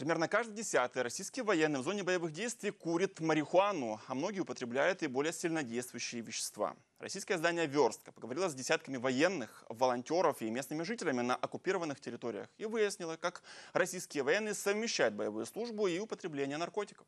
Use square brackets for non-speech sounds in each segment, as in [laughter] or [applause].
Примерно каждый десятый российский военный в зоне боевых действий курит марихуану, а многие употребляют и более сильнодействующие вещества. Российское издание «Верстка» поговорило с десятками военных, волонтеров и местными жителями на оккупированных территориях и выяснило, как российские военные совмещают боевую службу и употребление наркотиков.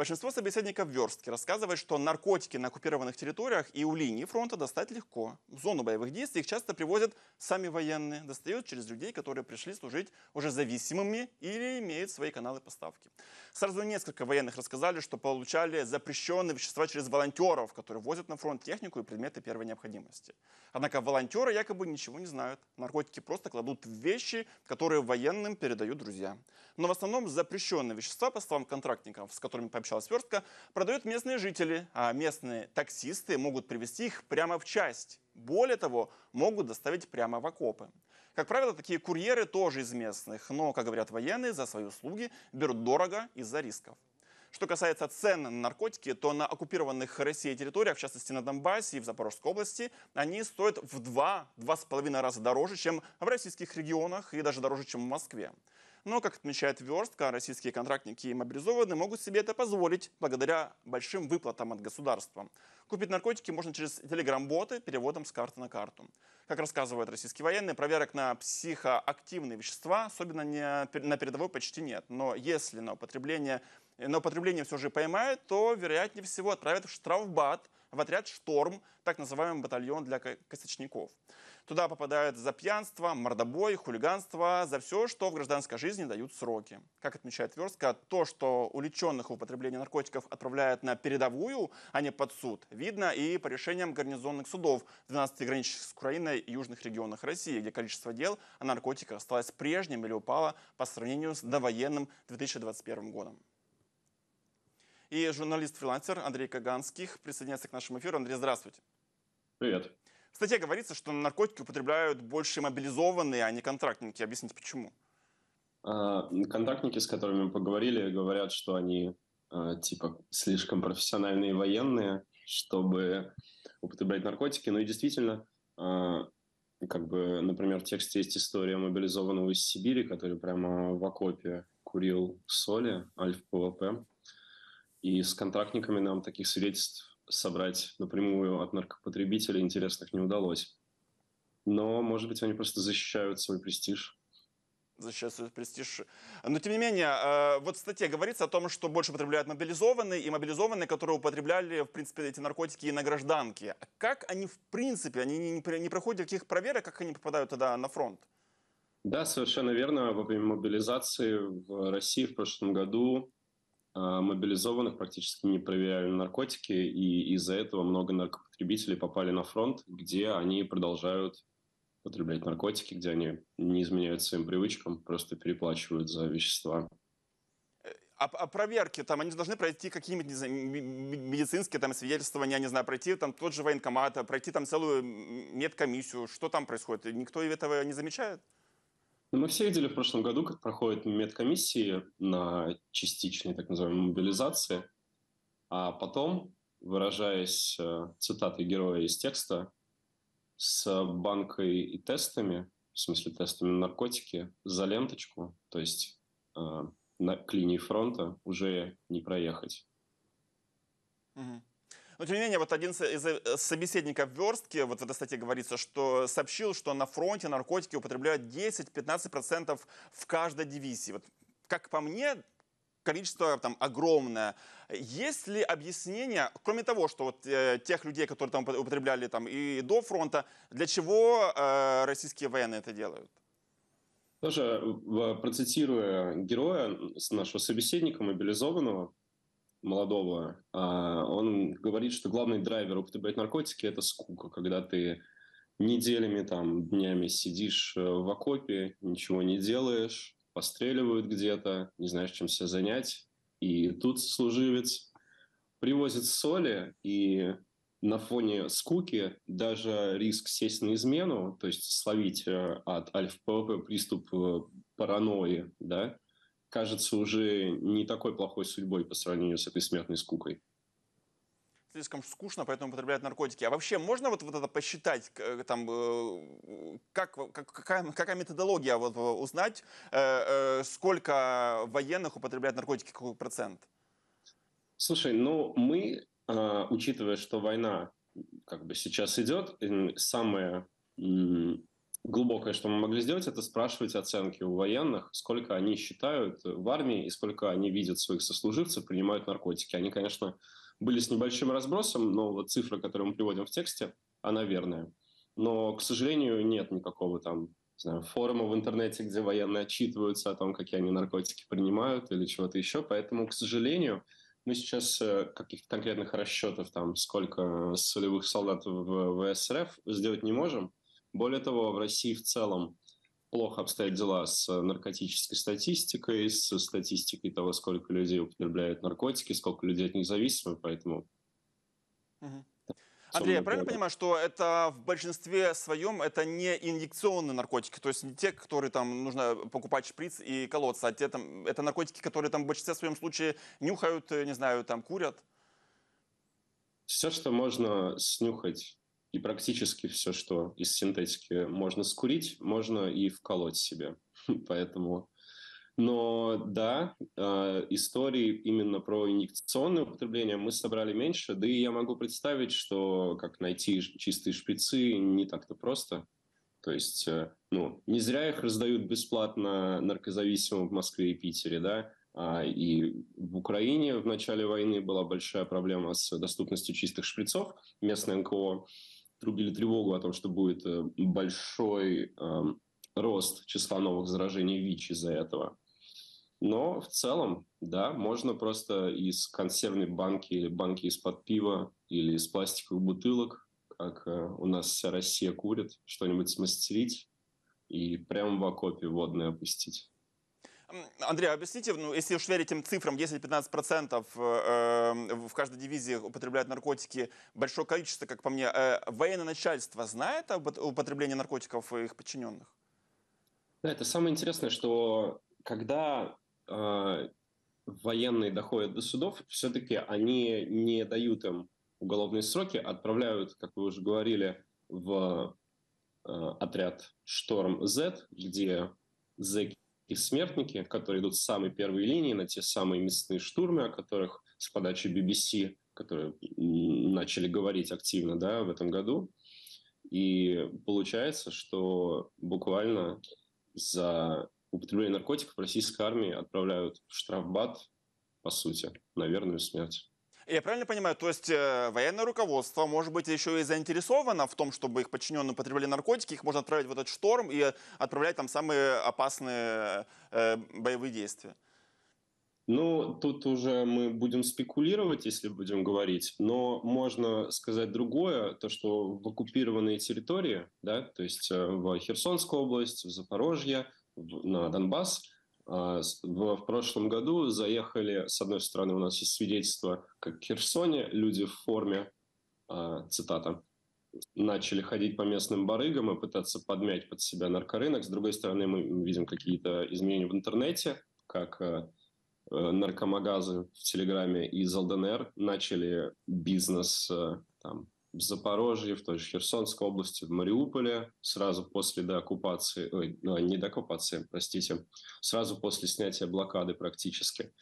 Большинство собеседников верстки рассказывает, что наркотики на оккупированных территориях и у линии фронта достать легко. В зону боевых действий их часто привозят сами военные, достают через людей, которые пришли служить уже зависимыми или имеют свои каналы поставки. Сразу несколько военных рассказали, что получали запрещенные вещества через волонтеров, которые возят на фронт технику и предметы первой необходимости. Однако волонтеры якобы ничего не знают. Наркотики просто кладут в вещи, которые военным передают друзья. Но в основном запрещенные вещества, по словам контрактников, с которыми пообщались сообщала Сверстка, продают местные жители, а местные таксисты могут привезти их прямо в часть. Более того, могут доставить прямо в окопы. Как правило, такие курьеры тоже из местных, но, как говорят военные, за свои услуги берут дорого из-за рисков. Что касается цен на наркотики, то на оккупированных Россией территориях, в частности на Донбассе и в Запорожской области, они стоят в два-два с половиной раза дороже, чем в российских регионах и даже дороже, чем в Москве. Но, как отмечает Верстка, российские контрактники и мобилизованные могут себе это позволить благодаря большим выплатам от государства. Купить наркотики можно через телеграм-боты переводом с карты на карту. Как рассказывают российские военные, проверок на психоактивные вещества, особенно не на передовой, почти нет. Но если на употребление, на употребление все же поймают, то, вероятнее всего, отправят в штрафбат – в отряд «Шторм», так называемый батальон для косячников. Туда попадают за пьянство, мордобой, хулиганство, за все, что в гражданской жизни дают сроки. Как отмечает Верстка, то, что уличенных в употреблении наркотиков отправляют на передовую, а не под суд, видно и по решениям гарнизонных судов в 12 граничных с Украиной и южных регионах России, где количество дел о наркотиках осталось прежним или упало по сравнению с довоенным 2021 годом. И журналист-фрилансер Андрей Каганских присоединяется к нашему эфиру. Андрей, здравствуйте. Привет. В статье говорится, что наркотики употребляют больше мобилизованные, а не контрактники. Объясните, почему? А, контрактники, с которыми мы поговорили, говорят, что они а, типа слишком профессиональные военные, чтобы употреблять наркотики. Ну и действительно, а, как бы, например, в тексте есть история мобилизованного из Сибири, который прямо в окопе курил соли, альфа-ПВП. И с контрактниками нам таких свидетельств собрать напрямую от наркопотребителей интересных не удалось. Но, может быть, они просто защищают свой престиж. Защищают свой престиж. Но, тем не менее, э, вот в статье говорится о том, что больше употребляют мобилизованные и мобилизованные, которые употребляли, в принципе, эти наркотики и на гражданке. Как они, в принципе, они не, не проходят каких проверок, как они попадают тогда на фронт? Да, совершенно верно. Во время мобилизации в России в прошлом году а, мобилизованных практически не проверяли наркотики, и из-за этого много наркопотребителей попали на фронт, где они продолжают потреблять наркотики, где они не изменяют своим привычкам, просто переплачивают за вещества. А, а проверки, там, они должны пройти какие-нибудь, знаю, медицинские там свидетельствования, не знаю, пройти там тот же военкомат, пройти там целую медкомиссию. Что там происходит? Никто этого не замечает? Ну, мы все видели в прошлом году, как проходят медкомиссии на частичной так называемой мобилизации, а потом, выражаясь э, цитатой героя из текста, с банкой и тестами, в смысле тестами на наркотики, за ленточку, то есть э, на, к линии фронта уже не проехать. Угу. Но, тем не менее, вот один из э, собеседников верстки, вот в этой статье говорится, что сообщил, что на фронте наркотики употребляют 10-15% в каждой дивизии. Вот, как по мне, количество там огромное. Есть ли объяснение, кроме того, что вот э, тех людей, которые там употребляли там и до фронта, для чего э, российские военные это делают? Тоже процитируя героя нашего собеседника, мобилизованного, молодого, а, он говорит, что главный драйвер употреблять наркотики – это скука, когда ты неделями, там, днями сидишь э, в окопе, ничего не делаешь, постреливают где-то, не знаешь, чем себя занять. И тут служивец привозит соли, и на фоне скуки даже риск сесть на измену, то есть словить э, от альфа-ПВП приступ э, паранойи, да, кажется уже не такой плохой судьбой по сравнению с этой смертной скукой. слишком скучно, поэтому употребляют наркотики. А вообще можно вот, вот это посчитать, э, там, э, как, как, какая, какая методология вот, узнать, э, сколько военных употребляют наркотики, какой процент? Слушай, ну мы, учитывая, что война как бы сейчас идет, самое глубокое, что мы могли сделать, это спрашивать оценки у военных, сколько они считают в армии и сколько они видят своих сослуживцев, принимают наркотики. Они, конечно, были с небольшим разбросом, но вот цифра, которую мы приводим в тексте, она верная. Но, к сожалению, нет никакого там знаю, форума в интернете, где военные отчитываются о том, какие они наркотики принимают или чего-то еще. Поэтому, к сожалению, мы сейчас э, каких-то конкретных расчетов, там, сколько солевых солдат в ВСРФ сделать не можем. Более того, в России в целом плохо обстоят дела с наркотической статистикой, с статистикой того, сколько людей употребляют наркотики, сколько людей от них зависимы, поэтому... Угу. Андрей, я правильно понимаю, что это в большинстве своем это не инъекционные наркотики, то есть не те, которые там нужно покупать шприц и колоться, а те, там, это наркотики, которые там в большинстве своем случае нюхают, не знаю, там курят? Все, что можно снюхать и практически все, что из синтетики можно скурить, можно и вколоть себе. [laughs] Поэтому, но да, э, истории именно про инъекционное употребление мы собрали меньше, да и я могу представить, что как найти чистые шприцы не так-то просто. То есть, э, ну, не зря их раздают бесплатно наркозависимым в Москве и Питере, да, а, и в Украине в начале войны была большая проблема с доступностью чистых шприцов. Местное НКО трубили тревогу о том, что будет э, большой э, рост числа новых заражений ВИЧ из-за этого. Но в целом, да, можно просто из консервной банки или банки из-под пива или из пластиковых бутылок, как э, у нас вся Россия курит, что-нибудь смастерить и прямо в окопе водное опустить. Андрей, объясните, ну, если уж верить этим цифрам, 10-15% э, в каждой дивизии употребляют наркотики, большое количество, как по мне, э, военное начальство знает об употреблении наркотиков их подчиненных? Да, это самое интересное, что когда э, военные доходят до судов, все-таки они не дают им уголовные сроки, отправляют, как вы уже говорили, в э, отряд «Шторм Z», где зэки и смертники, которые идут с самой первой линии на те самые мясные штурмы, о которых с подачи BBC, которые начали говорить активно да, в этом году. И получается, что буквально за употребление наркотиков российской армии отправляют в штрафбат, по сути, на верную смерть. Я правильно понимаю, то есть э, военное руководство может быть еще и заинтересовано в том, чтобы их подчиненные употребляли наркотики, их можно отправить в этот шторм и отправлять там самые опасные э, боевые действия? Ну, тут уже мы будем спекулировать, если будем говорить, но можно сказать другое, то, что в оккупированные территории, да, то есть э, в Херсонскую область, в Запорожье, в, на Донбасс – в, в прошлом году заехали, с одной стороны, у нас есть свидетельство, как в Херсоне люди в форме, а, цитата, начали ходить по местным барыгам и пытаться подмять под себя наркорынок. С другой стороны, мы видим какие-то изменения в интернете, как э, наркомагазы в Телеграме из ЛДНР начали бизнес там, в Запорожье, в той же Херсонской области, в Мариуполе, сразу после деоккупации, ой, ну, не деоккупации, простите, сразу после снятия блокады практически.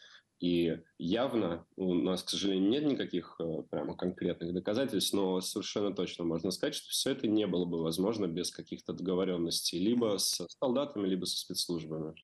И явно у нас, к сожалению, нет никаких э, прямо конкретных доказательств, но совершенно точно можно сказать, что все это не было бы возможно без каких-то договоренностей либо с солдатами, либо со спецслужбами.